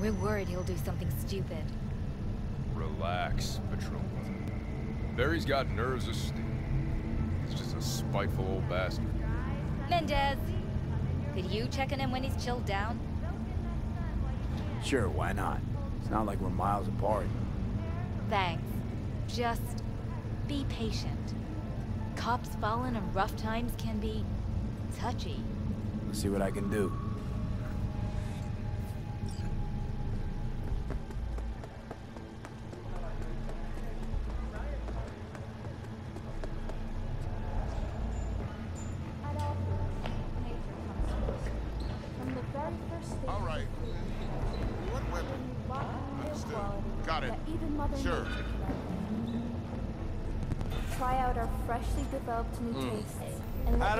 We're worried he'll do something stupid. Relax, Patrolman. Barry's got nerves of steel. He's just a spiteful old bastard. Mendez! Could you check on him when he's chilled down? Sure, why not? It's not like we're miles apart. Thanks. Just be patient. Cops falling in rough times can be touchy. Let's see what I can do.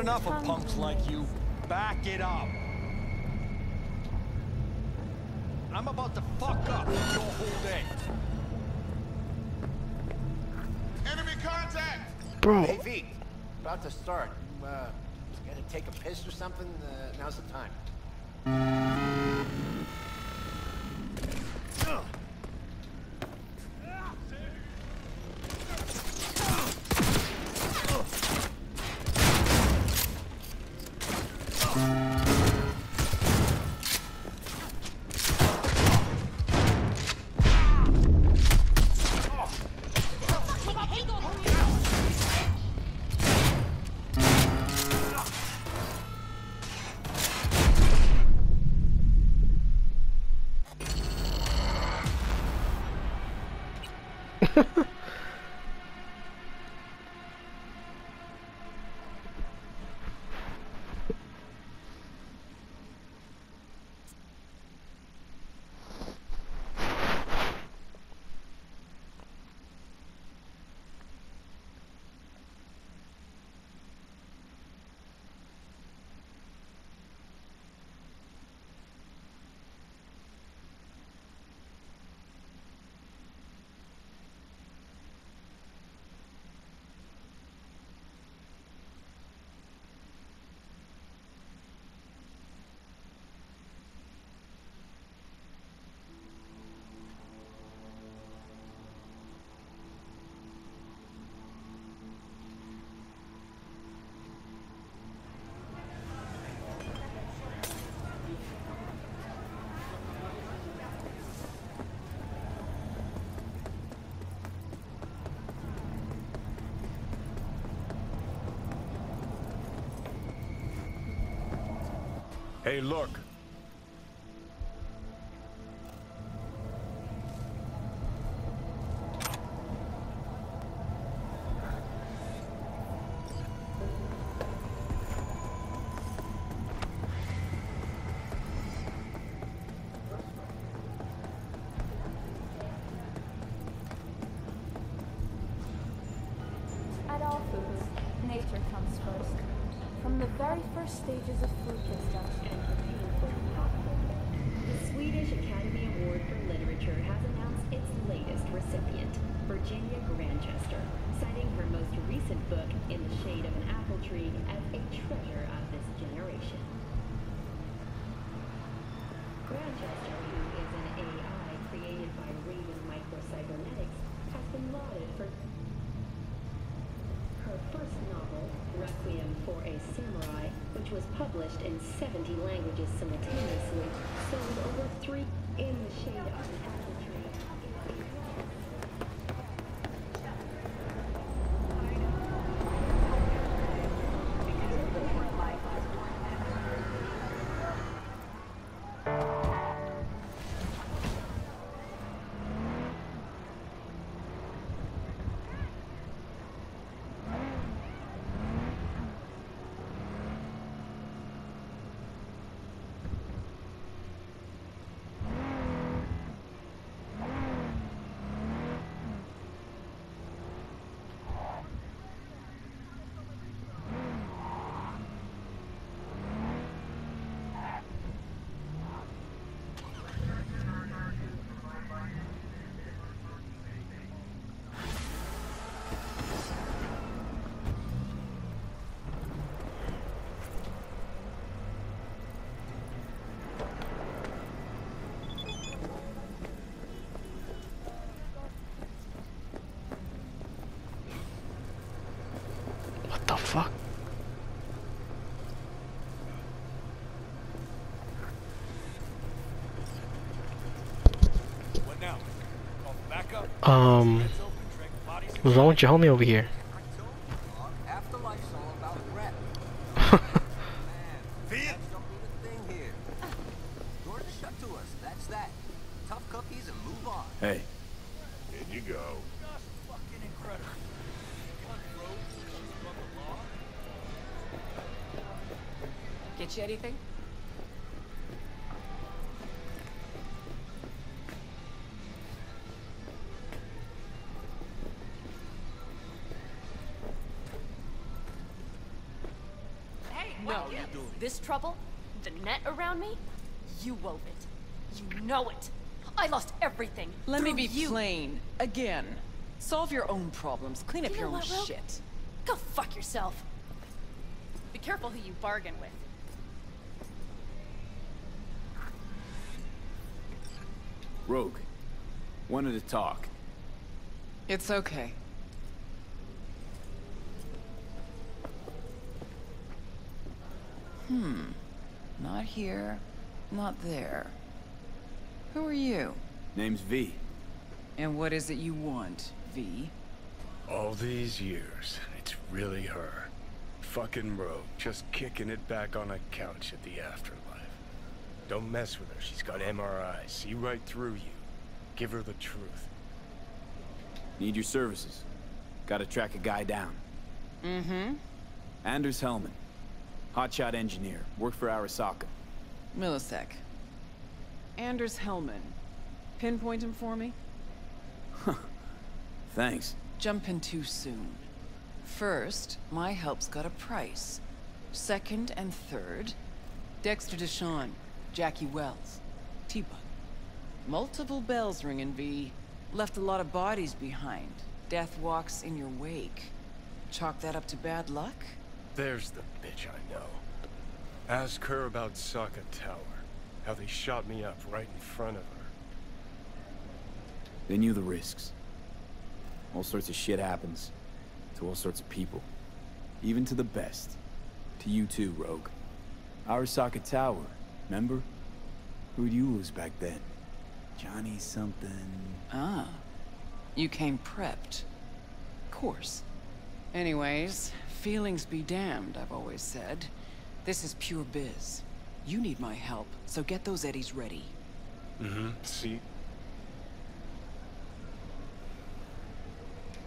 Enough of tongue punks like you. Back it up. I'm about to fuck up your whole day. Enemy contact! Bro, Hey, Pete. About to start. You, uh, gonna take a piss or something? Uh, now's the time. Hey, look. Grandchester, who is an AI created by Raven Microcybernetics, has been lauded for her first novel, Requiem for a Samurai, which was published in 70 languages simultaneously, sold over three in the shade of Um, what's wrong with your homie over here? Afterlife's all about rep. Viet, Don't mean a thing here. Doors are shut to us. That's that. Tough cookies and move on. Hey, In you go. Get you anything? Trouble? The net around me? You wove it. You know it. I lost everything. Let me be you. plain. Again. Solve your own problems. Clean up You your know own what, shit. Go fuck yourself. Be careful who you bargain with. Rogue. Wanted to talk. It's okay. Hmm. Not here. Not there. Who are you? Name's V. And what is it you want, V? All these years, it's really her. Fucking Rogue, just kicking it back on a couch at the afterlife. Don't mess with her, she's got MRI, see right through you. Give her the truth. Need your services. Gotta track a guy down. Mm-hmm. Anders Hellman. Hotshot engineer. Worked for Arasaka. Millisec. Anders Hellman. Pinpoint him for me? Thanks. Jumping too soon. First, my help's got a price. Second and third, Dexter DeShawn, Jackie Wells, T-Bug. Multiple bells ringing, V. Left a lot of bodies behind. Death walks in your wake. Chalk that up to bad luck? There's the bitch I know. Ask her about Sokka Tower. How they shot me up right in front of her. They knew the risks. All sorts of shit happens. To all sorts of people. Even to the best. To you too, Rogue. Arasaka Tower, remember? Who'd you lose back then? Johnny something... Ah. You came prepped. Of course. Anyways, feelings be damned, I've always said. This is pure biz. You need my help, so get those eddies ready. Mm-hmm. See?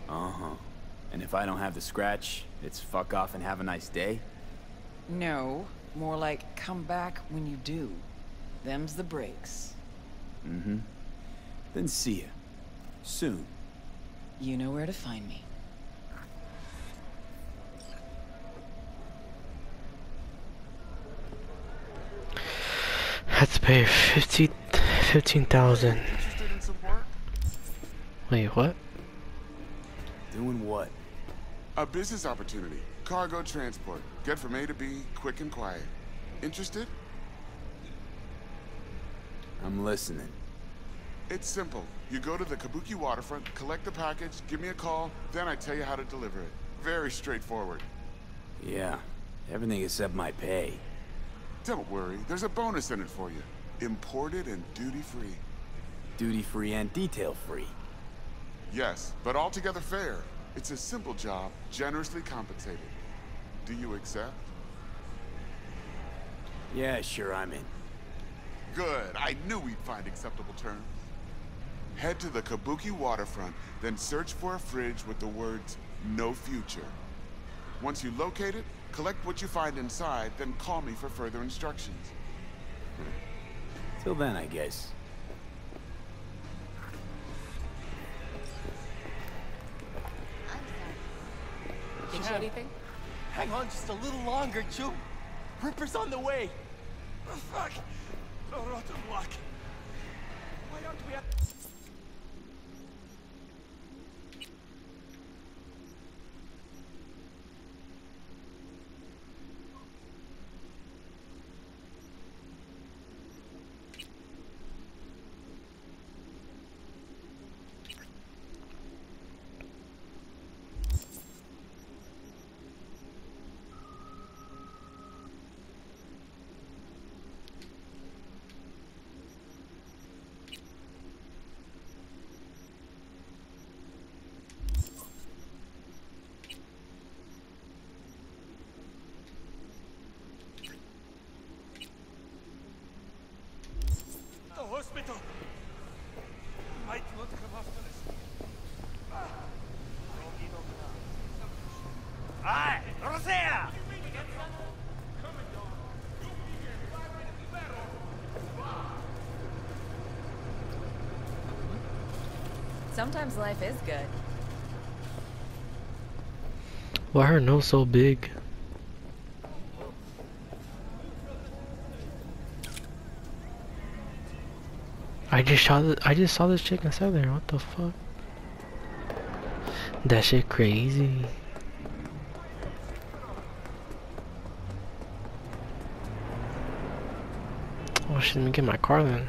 Uh-huh. And if I don't have the scratch, it's fuck off and have a nice day? No, more like come back when you do. Them's the breaks. Mm-hmm. Then see ya. Soon. You know where to find me. Had to pay 50 15,000. Interested in some work? Wait, what? Doing what? A business opportunity. Cargo transport. Get from A to B, quick and quiet. Interested? I'm listening. It's simple. You go to the Kabuki waterfront, collect the package, give me a call, then I tell you how to deliver it. Very straightforward. Yeah. Everything except my pay. Don't worry, there's a bonus in it for you. Imported and duty-free. Duty-free and detail-free. Yes, but altogether fair. It's a simple job, generously compensated. Do you accept? Yeah, sure, I'm in. Good. I knew we'd find acceptable terms. Head to the Kabuki waterfront, then search for a fridge with the words, no future. Once you locate it, collect what you find inside, then call me for further instructions. Till then, I guess. Get you anything? Hang on just a little longer, Chew. Ripper's on the way. Oh, fuck. Oh, rotten luck. Why aren't we at... hospital. Might not come after us. Aye, Rosea! Sometimes life is good. Why her nose so big? I just saw the, I just saw this chick inside there. What the fuck? That shit crazy. Oh me get my car then.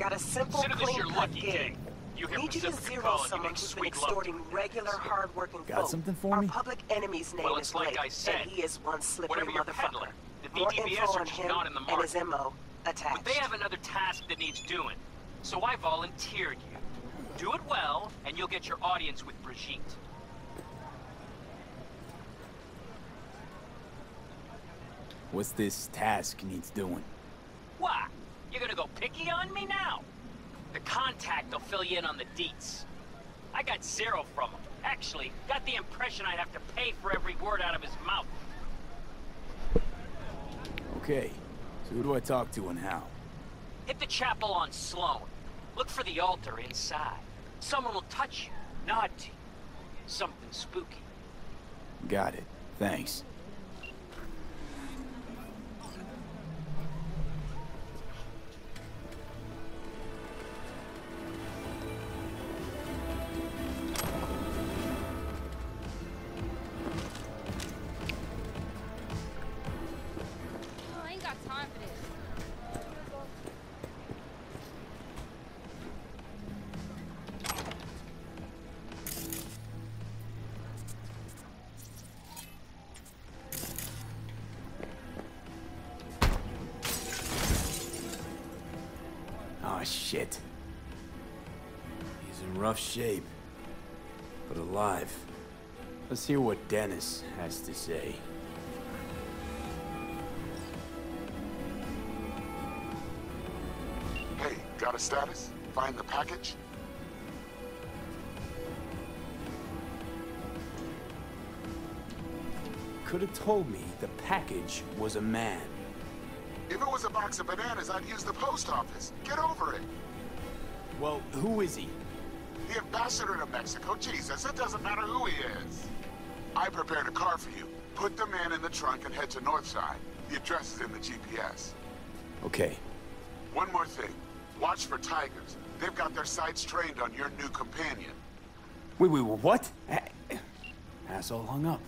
Got a simple, Consider this clean your cut lucky gig. day. You hear Need you to zero calling, you someone make who's been sweet love extorting regular, hard-working Got folk. something for Our me? public enemy's name Well, is it's like Blake, I said. and he is one slippery Whatever you're motherfucker. the More VTB info on search is him not in the and his market. MO attached. But they have another task that needs doing. So I volunteered you. Do it well, and you'll get your audience with Brigitte. What's this task needs doing? You're gonna go picky on me now? The contact will fill you in on the deets. I got zero from him. Actually, got the impression I'd have to pay for every word out of his mouth. Okay, so who do I talk to and how? Hit the chapel on Sloan. Look for the altar inside. Someone will touch you, nod to you. Something spooky. Got it. Thanks. He's in rough shape. But alive. Let's hear what Dennis has to say. Hey, got a status? Find the package? Could have told me the package was a man. If it was a box of bananas, I'd use the post office. Get over it. Well, who is he? The ambassador to Mexico. Jesus, it doesn't matter who he is. I prepared a car for you. Put the man in the trunk and head to Northside. The address is in the GPS. Okay. One more thing. Watch for tigers. They've got their sights trained on your new companion. Wait, wait, what? Asshole hung up.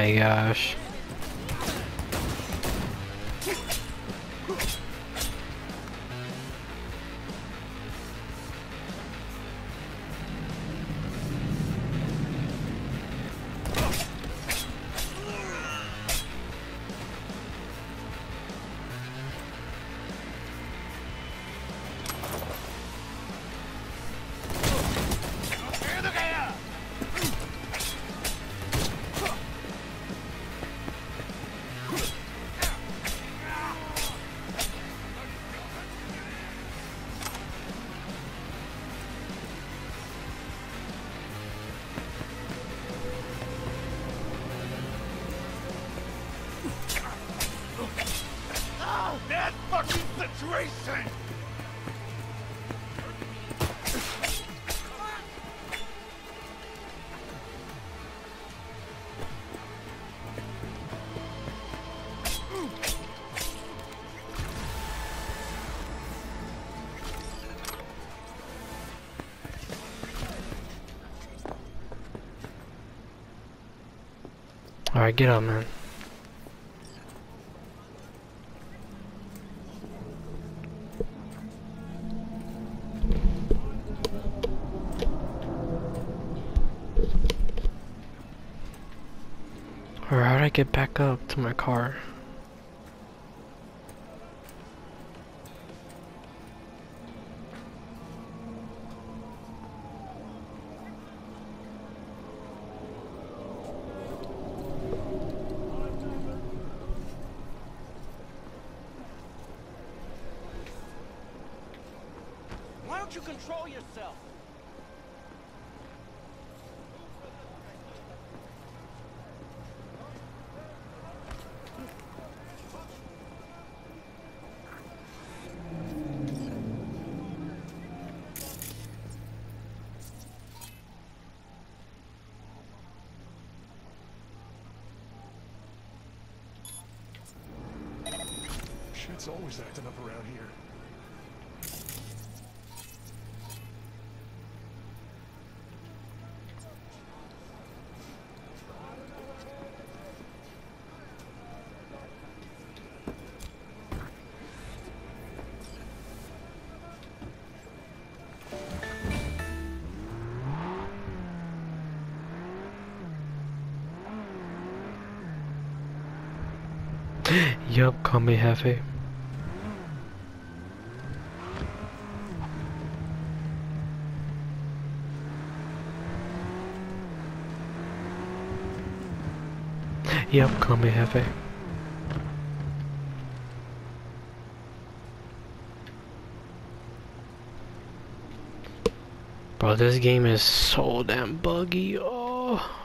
My uh, gosh. Alright, get up, man. Or how do I get back up to my car? Don't you control yourself? Shit's always acting up around here. Yup, call me Hefe. Yep, call me Hefe. Bro, this game is so damn buggy. Oh.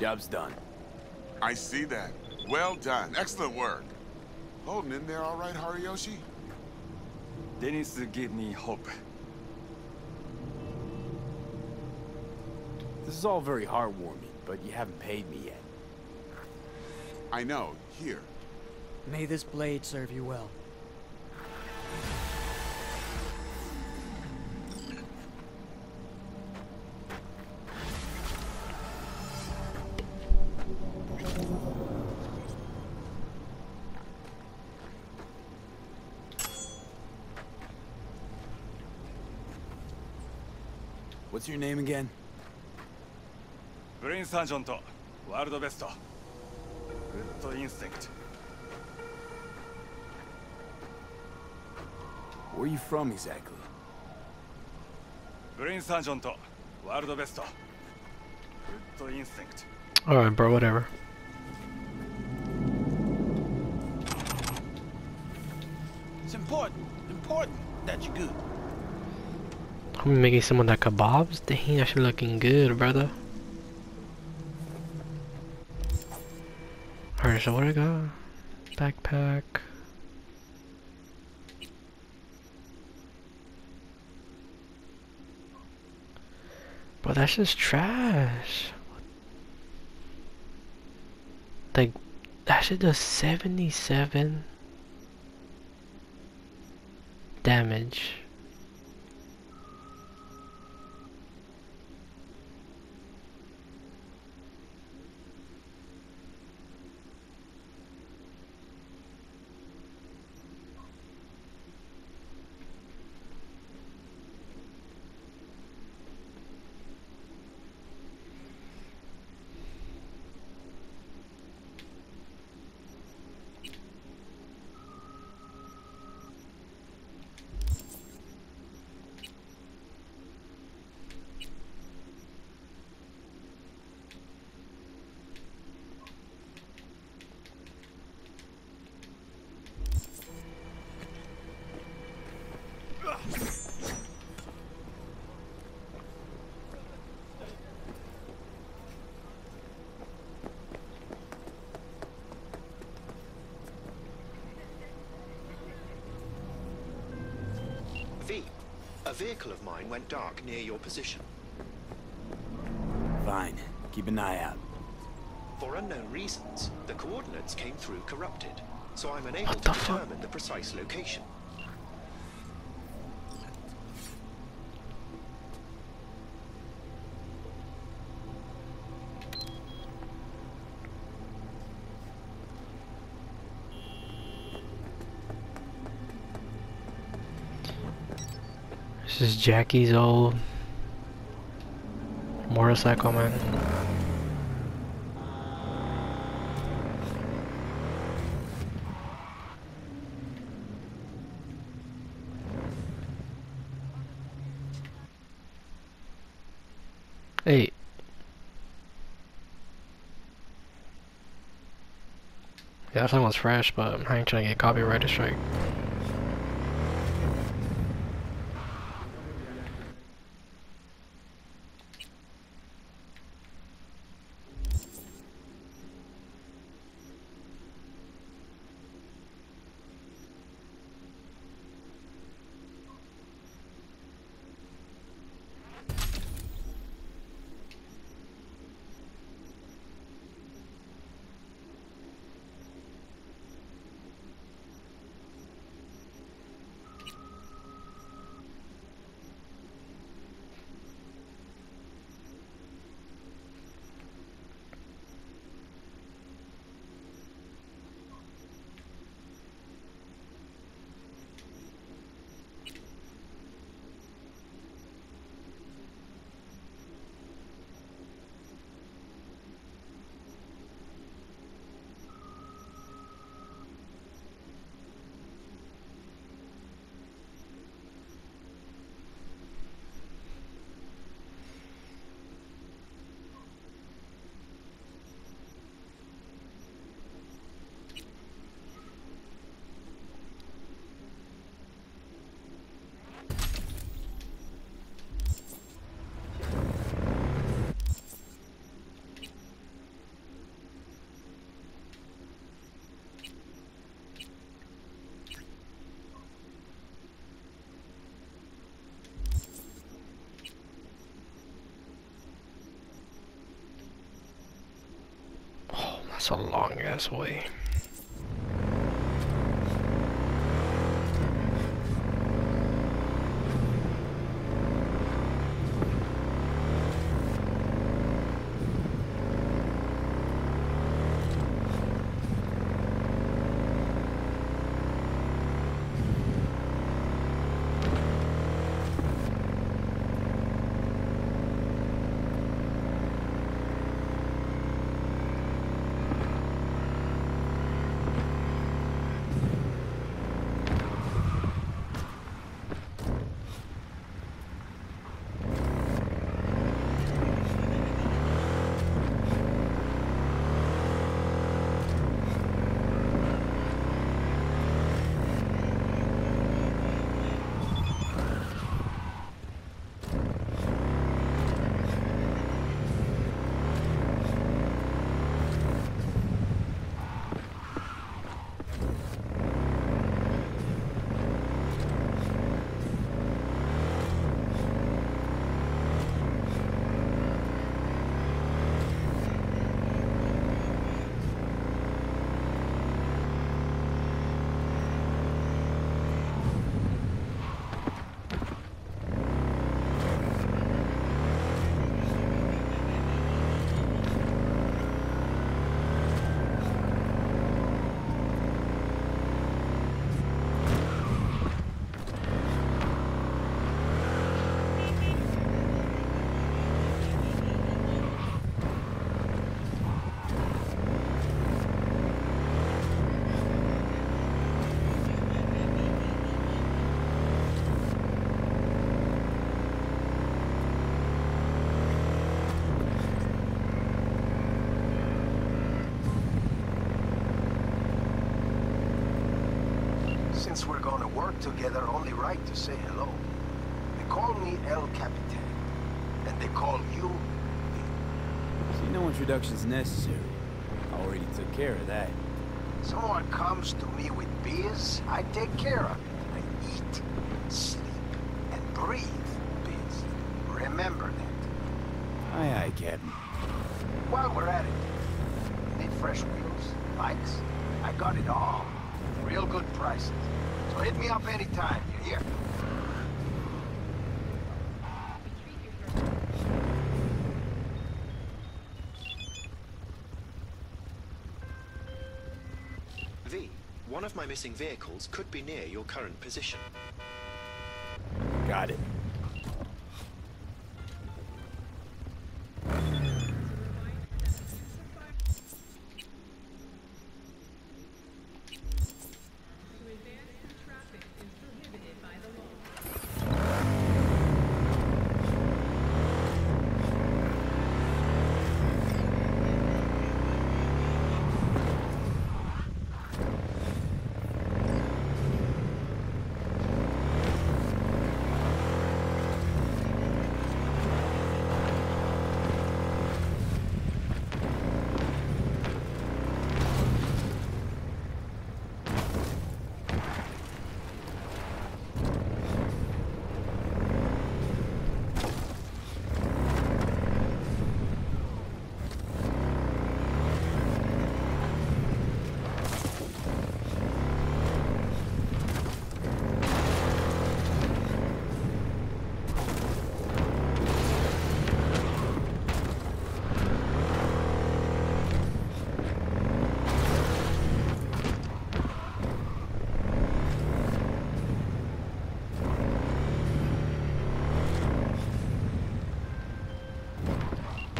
Job's done. I see that. Well done. Excellent work. Holding in there all right, Hariyoshi? Dennis gave me hope. This is all very heartwarming, but you haven't paid me yet. I know. Here. May this blade serve you well. What's your name again? ブレインサージョントワールドベストグッドインスティンクト Where are you from exactly? ブレインサージョントワールドベストグッドインスティンクト Alright, bro, whatever. It's important, important that you're good. I'm making some of that kebabs. Dang, that shit looking good, brother. Alright, so what I got? Backpack. Bro, that's just trash. Like, that shit does 77 damage. V, a vehicle of mine went dark near your position. Fine. Keep an eye out. For unknown reasons, the coordinates came through corrupted, so I'm unable to determine the precise location. This is Jackie's old motorcycle, man. Hey. Yeah, that one's fresh, but I ain't trying to get copyrighted strike. That's a long ass way. Together, only right to say hello. They call me El Capitan, and they call you See, no introduction's necessary. I already took care of that. Someone comes to me with biz, I take care of it. I eat, sleep, and breathe biz. Remember that. Aye, aye, Captain. While we're at it, need fresh wheels, bikes. I got it all. Real good prices. So hit me up anytime, you hear? V, one of my missing vehicles could be near your current position. Got it.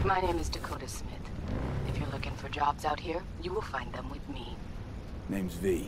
My name is Dakota Smith. If you're looking for jobs out here, you will find them with me. Name's V.